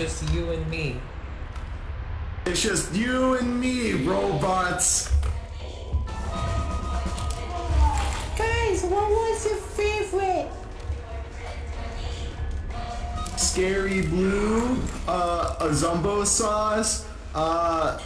Just you and me. It's just you and me, robots. Guys, what was your favorite? Scary blue, uh, a zumbo sauce, uh,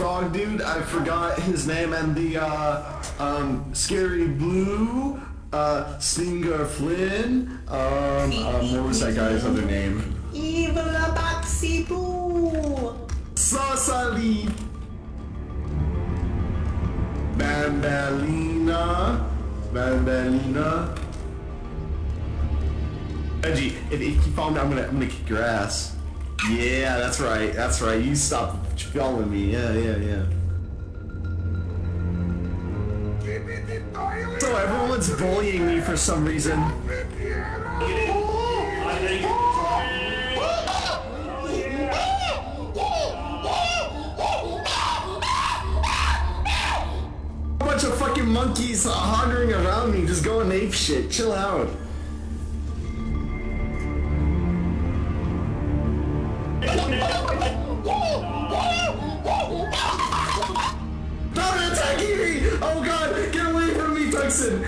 frog dude. I forgot his name, and the uh, um, scary blue, uh, Stinger Flynn. Um, um, what was that guy's other name? Evil Baxi Boo! Saucily. Banbaleena. Banbaleena. Reggie, if, if you fall down, I'm gonna I'm gonna kick your ass. Yeah, that's right. That's right. You stop following me. Yeah, yeah, yeah. So everyone's bullying me for some reason. A bunch of fucking monkeys hovering around me, just going ape shit. Chill out. Oh god, get away from me, Tuxon!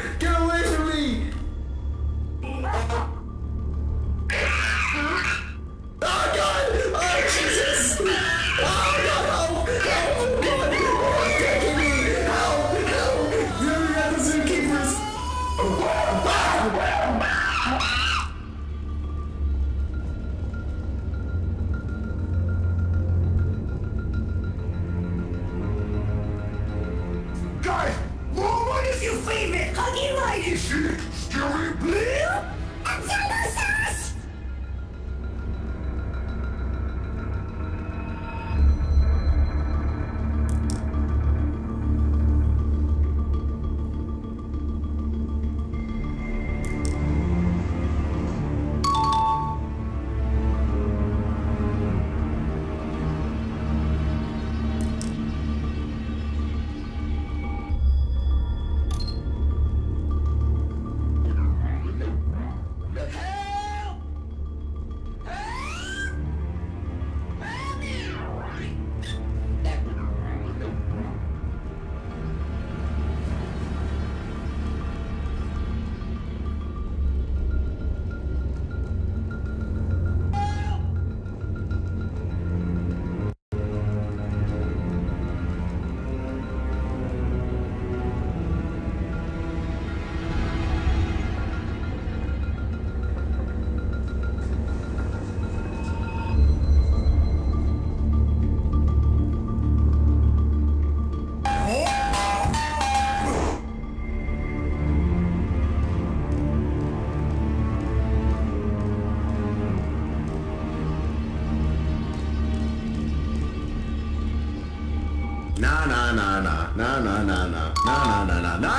no, no, no, no.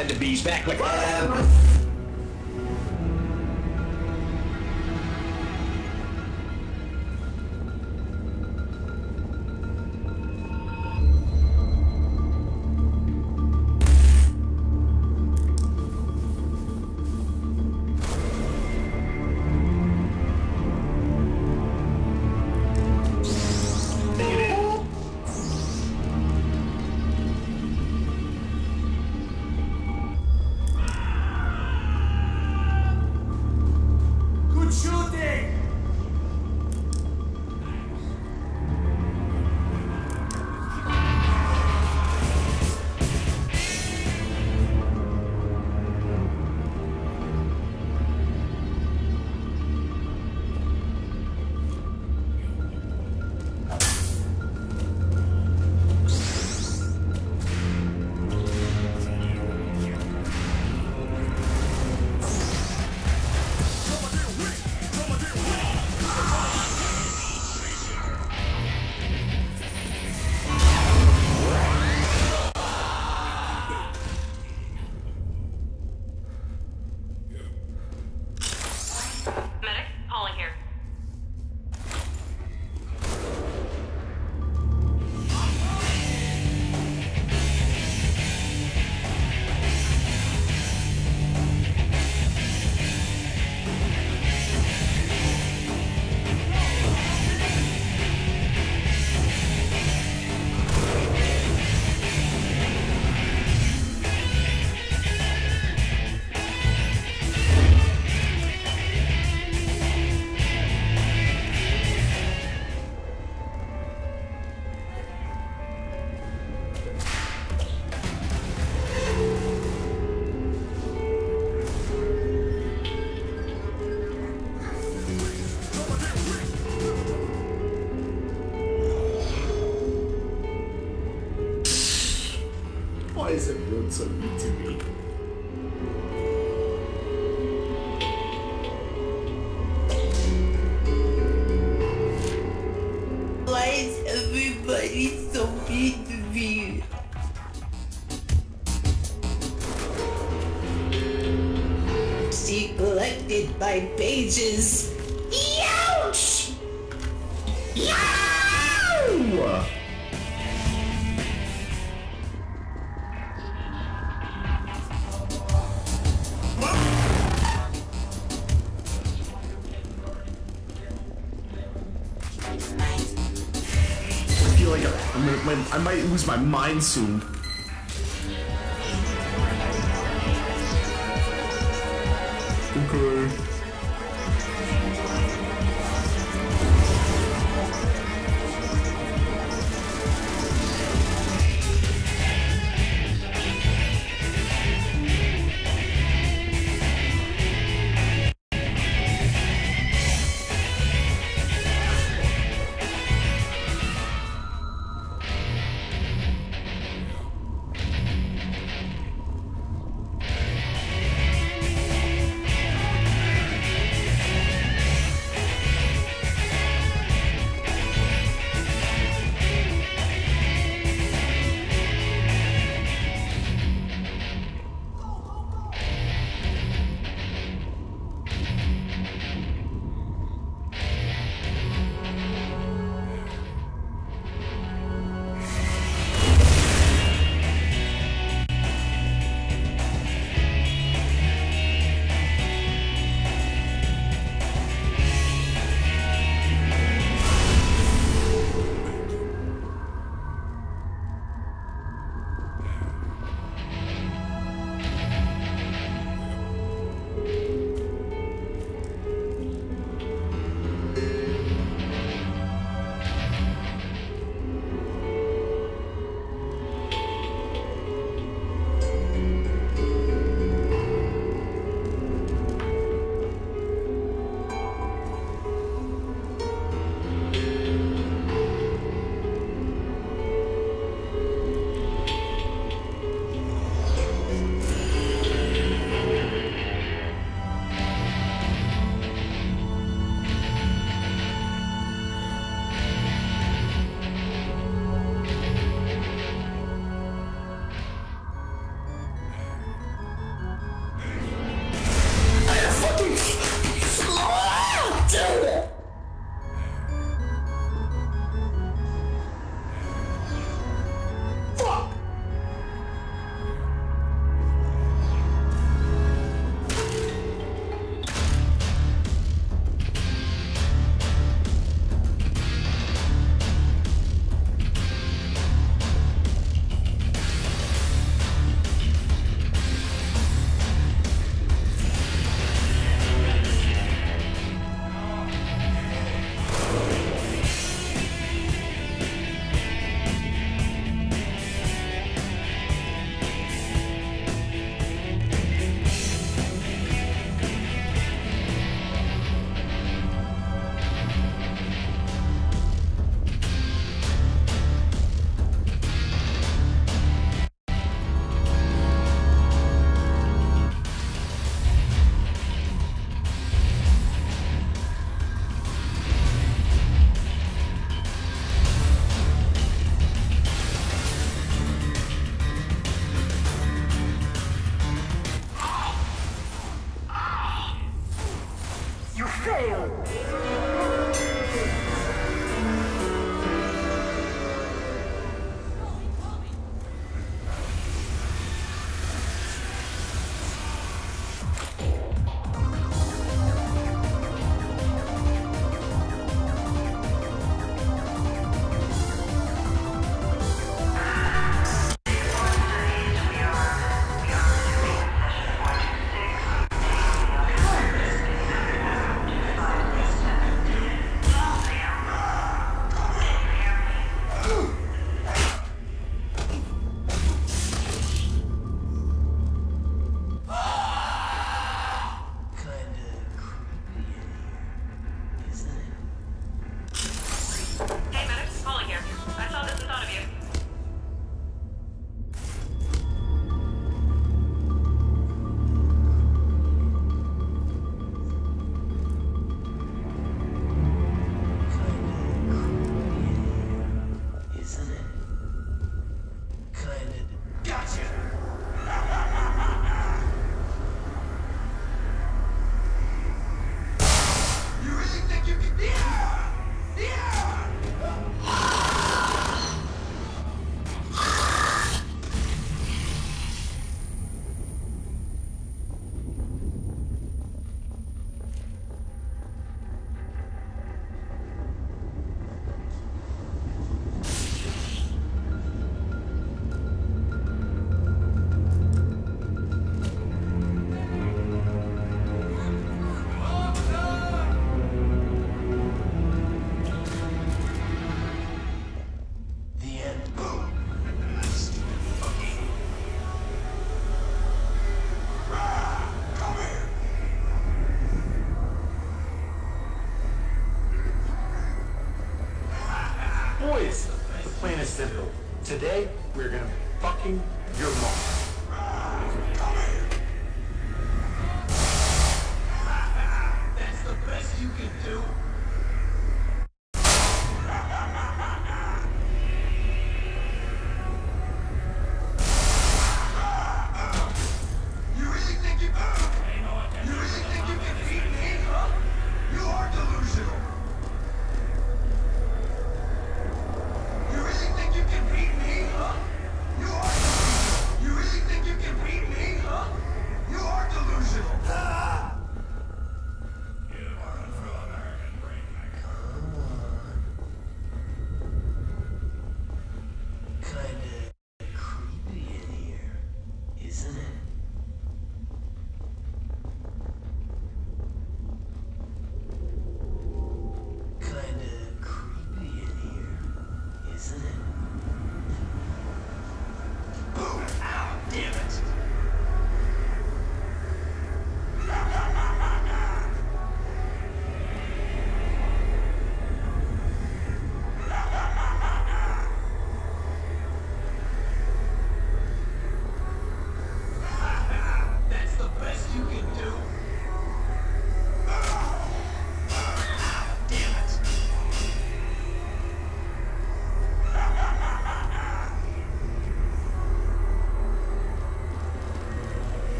Glad to be's back like pages. Ouch! Ow! I feel like I'm gonna, I might lose my mind soon. Okay.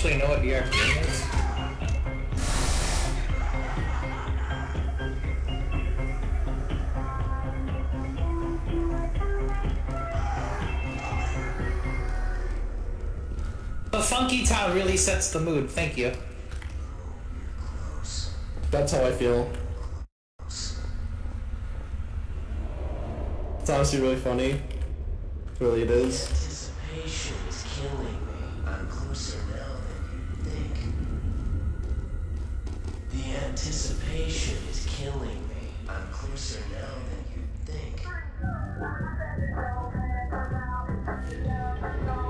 actually know what deactivating is? The funky town really sets the mood, thank you. That's how I feel. It's honestly really funny. Really it is. Thank you.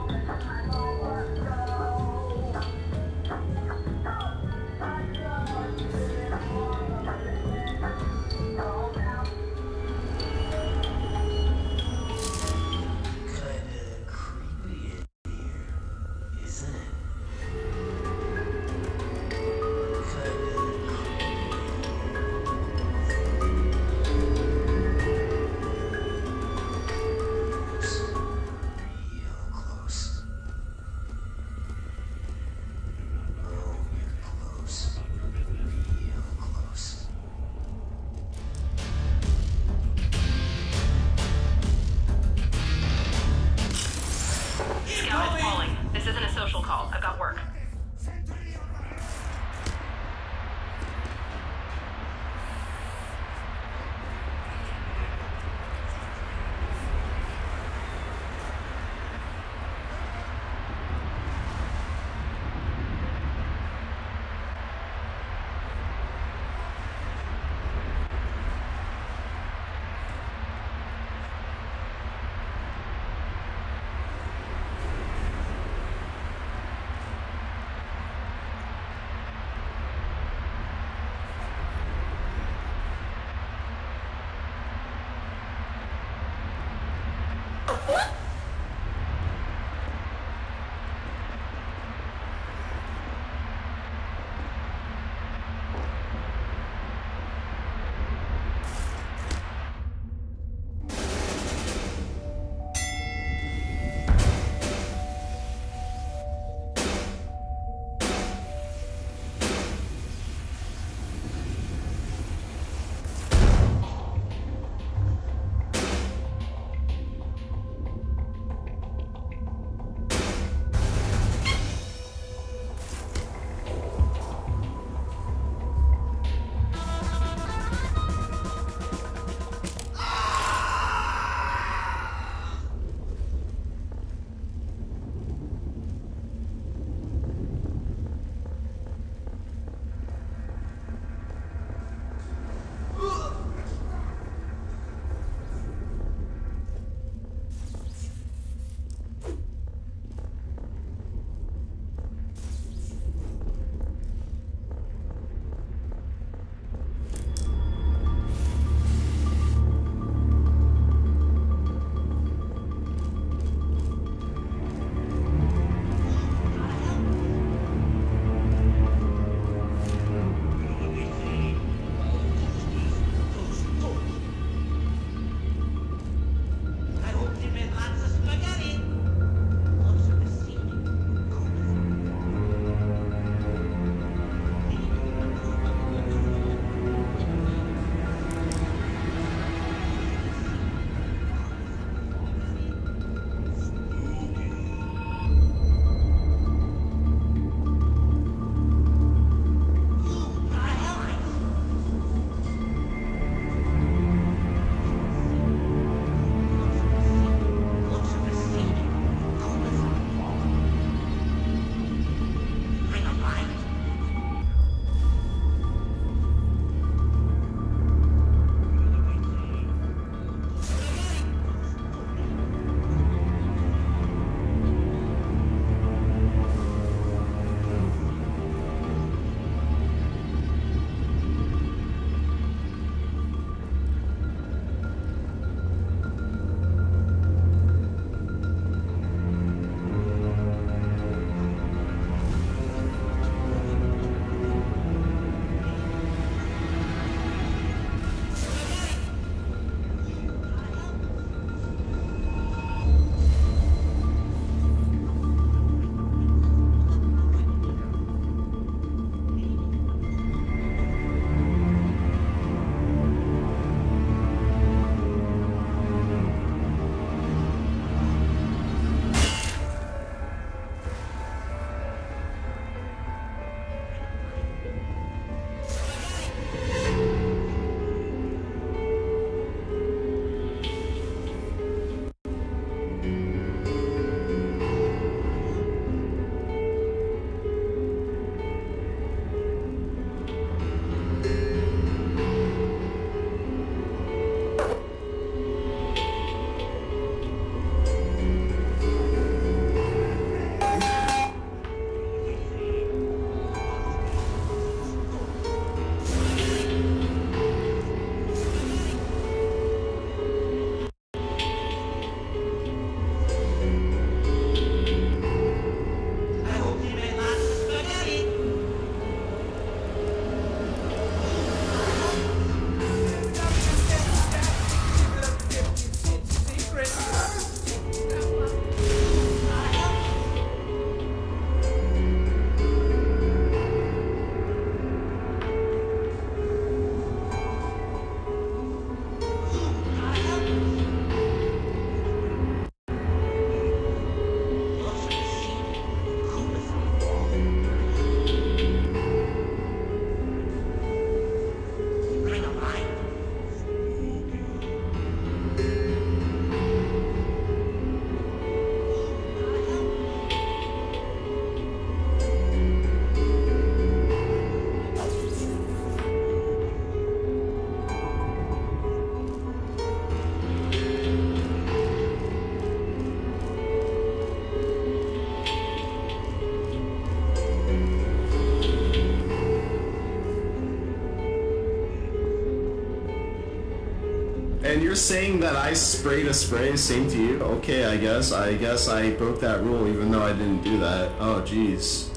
You're saying that I sprayed a spray, same to you? Okay, I guess. I guess I broke that rule even though I didn't do that. Oh, jeez.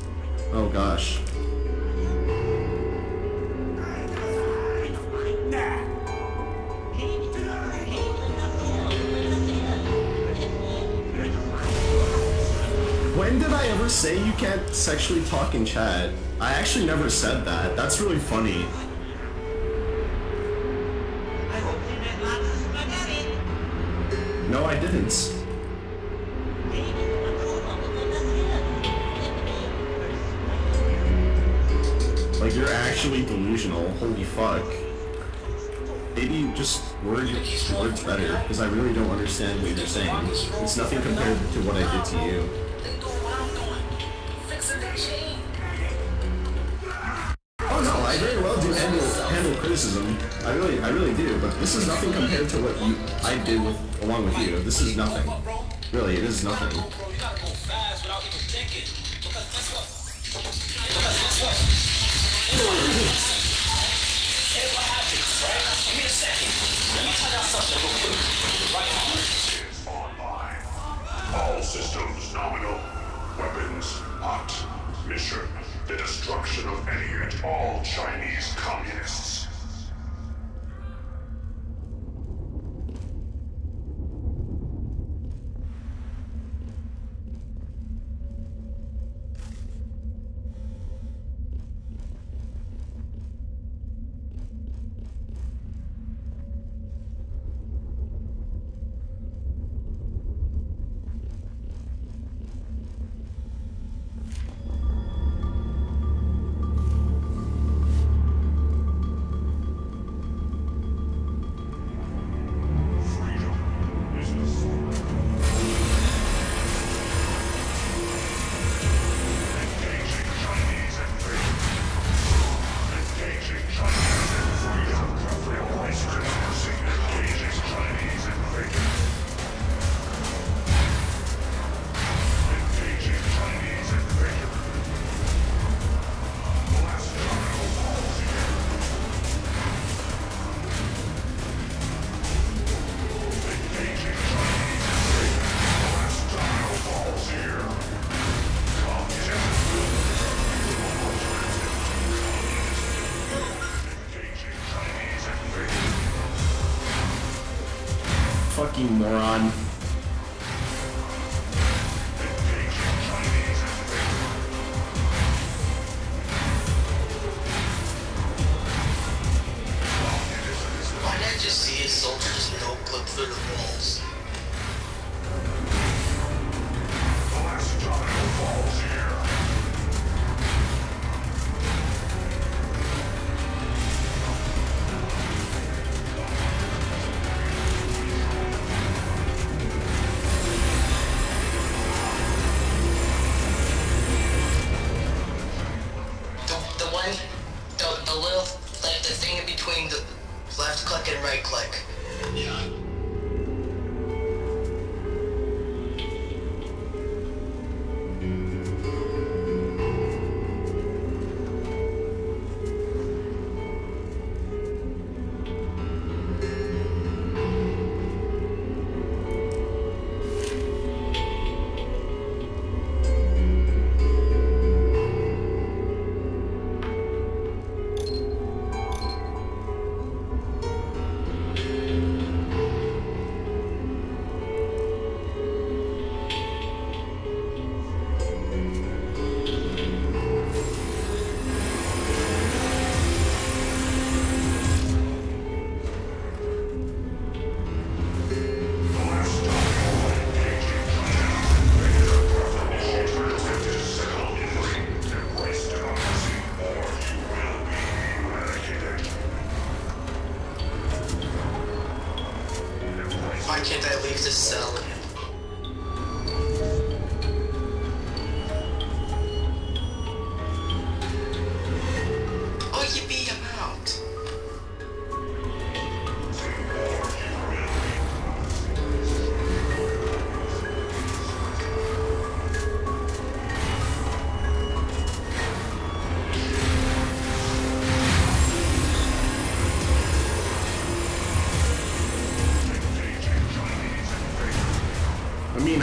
Oh, gosh. When did I ever say you can't sexually talk in chat? I actually never said that. That's really funny. No, Like, you're actually delusional. Holy fuck. Maybe just word words better, because I really don't understand what you're saying. It's nothing compared to what I did to you. This is nothing. Really, it is nothing. Fucking moron. one, the, the little, like the thing in between the left click and right click. Yeah.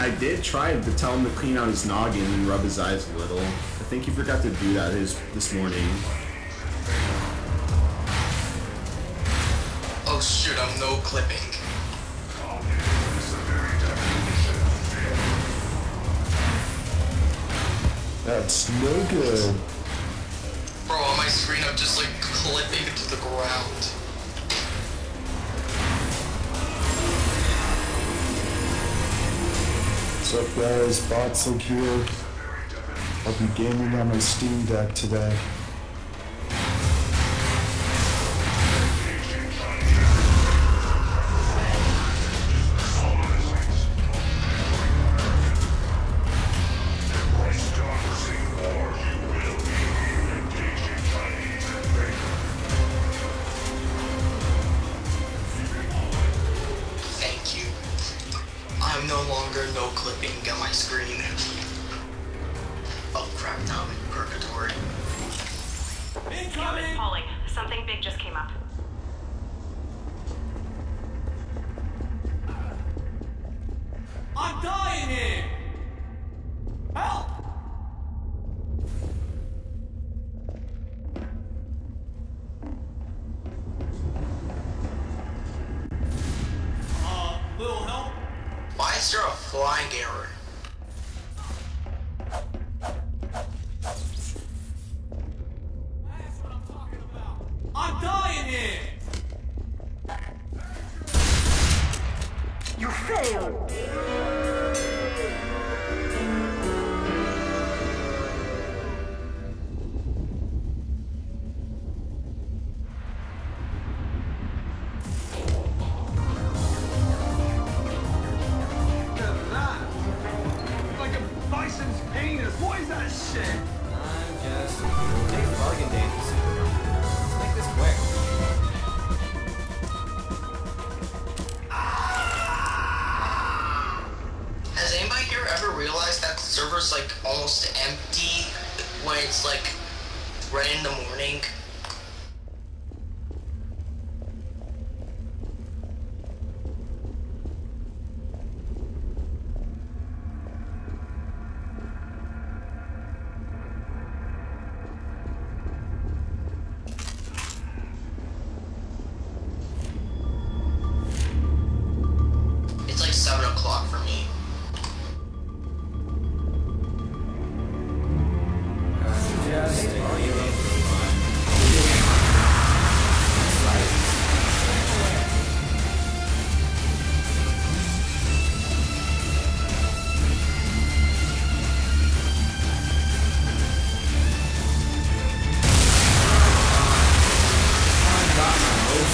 I I did try to tell him to clean out his noggin and rub his eyes a little. I think he forgot to do that his, this morning. Oh shoot, I'm no clipping. That's no good. Bro, on my screen I'm just like clipping to the ground. What's up guys, Botslick here. I'll be gaming on my Steam Deck today. Flying error?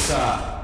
My hopes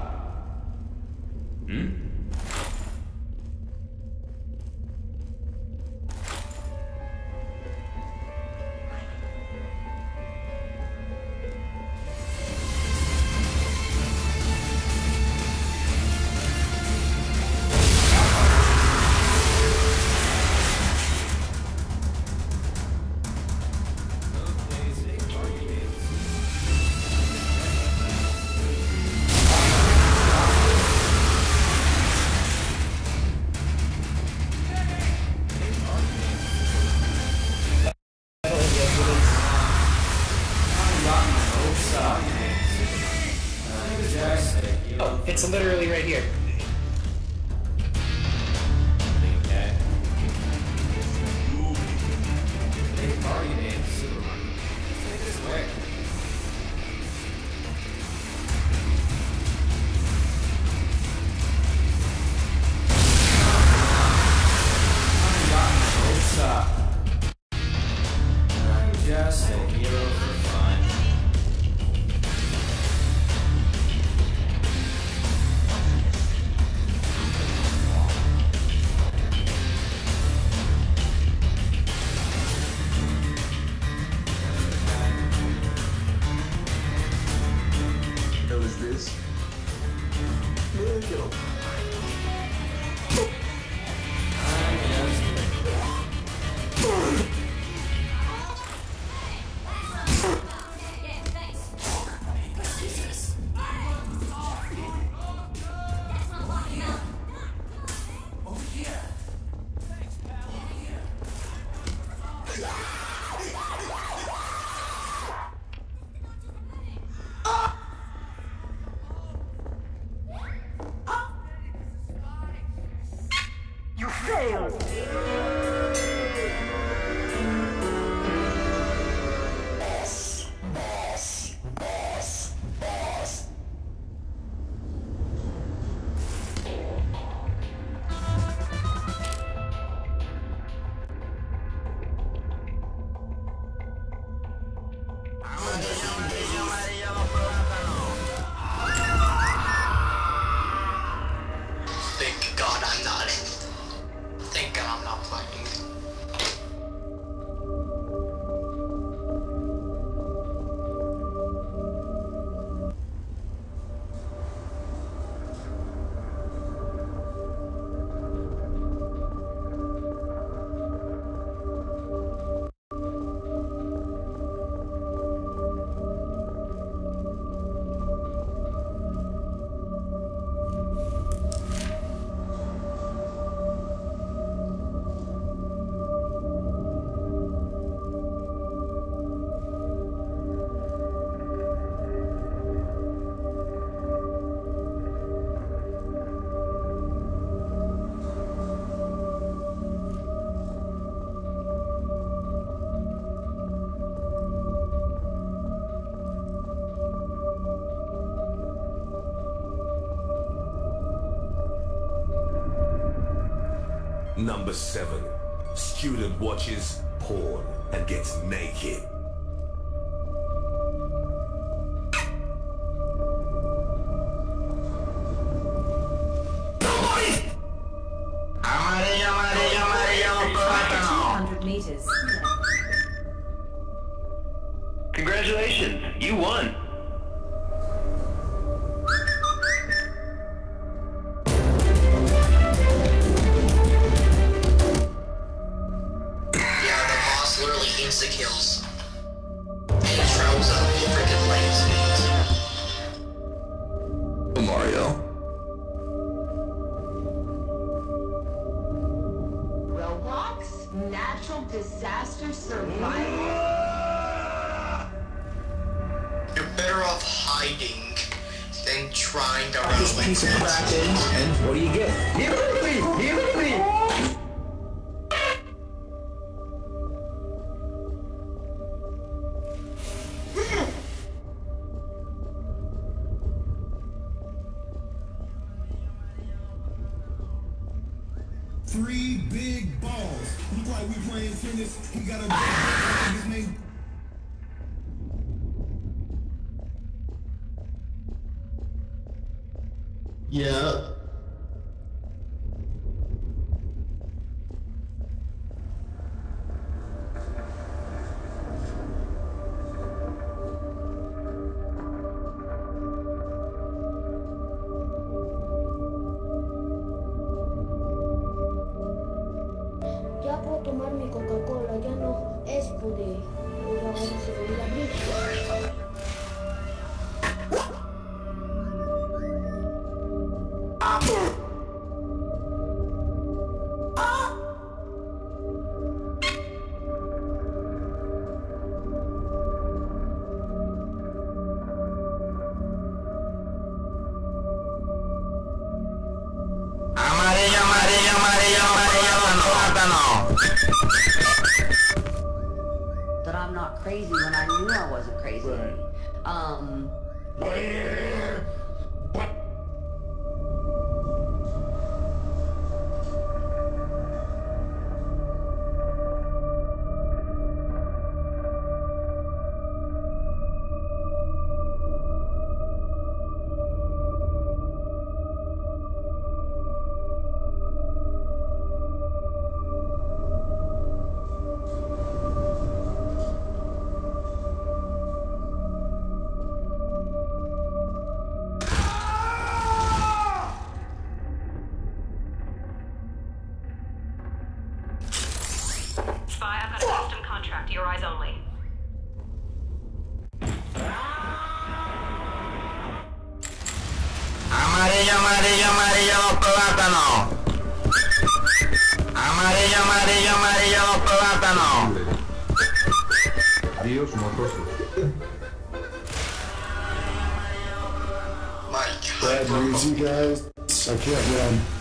Show. Number 7. Student watches porn and gets naked. Three big balls. Look like we playing tennis. He got a big ball. His name. Yeah. You guys. I can't run.